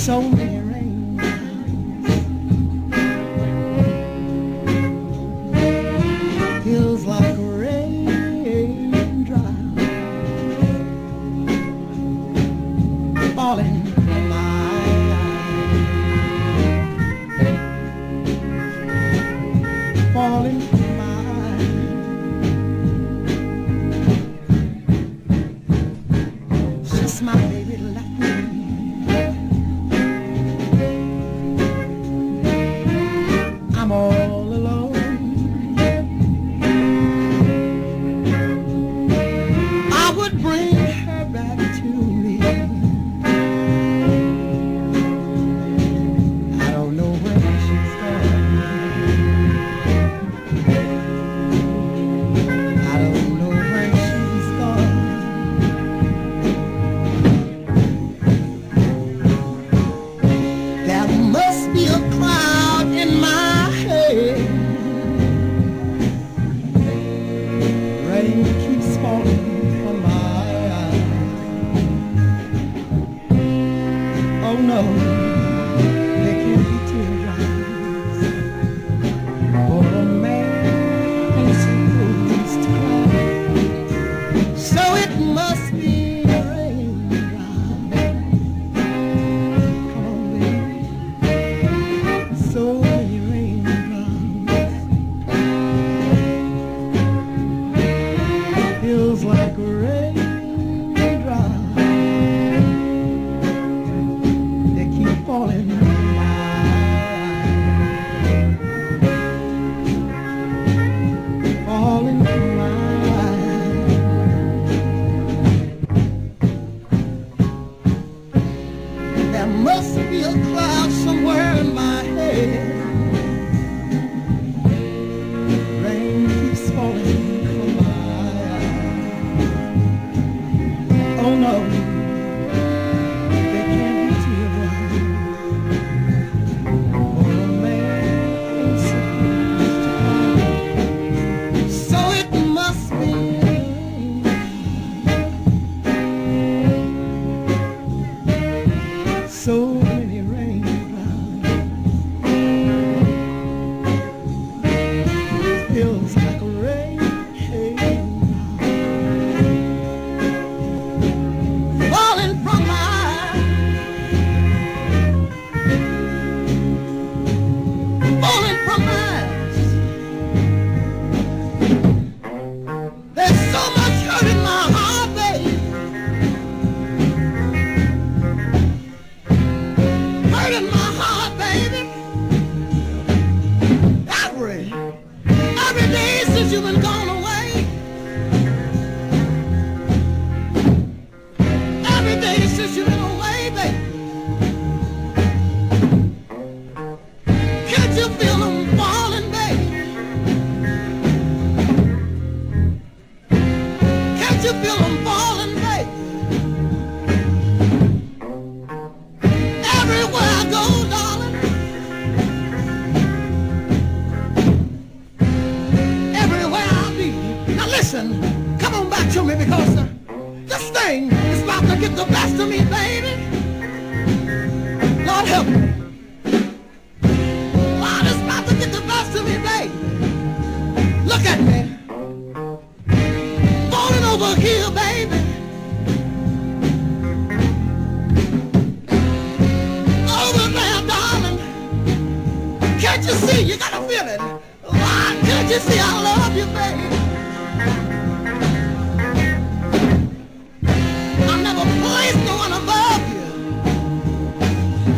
so many rains. Feels like raindrops falling from my eyes, falling from my eyes. Just my baby left me. Oh, no, no, there can't be tears. There can't be teardrops for a man. So it must be. So listen, come on back to me because uh, this thing is about to get the best of me, baby. Lord help me. Lord, it's about to get the best of me, baby. Look at me. Falling over here, baby. Over there, darling. Can't you see? You gotta feel it. Lord, can't you see I love you, baby?